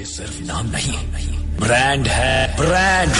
ये सिर्फ़ नाम नहीं। ब्रांड है ब्रांड।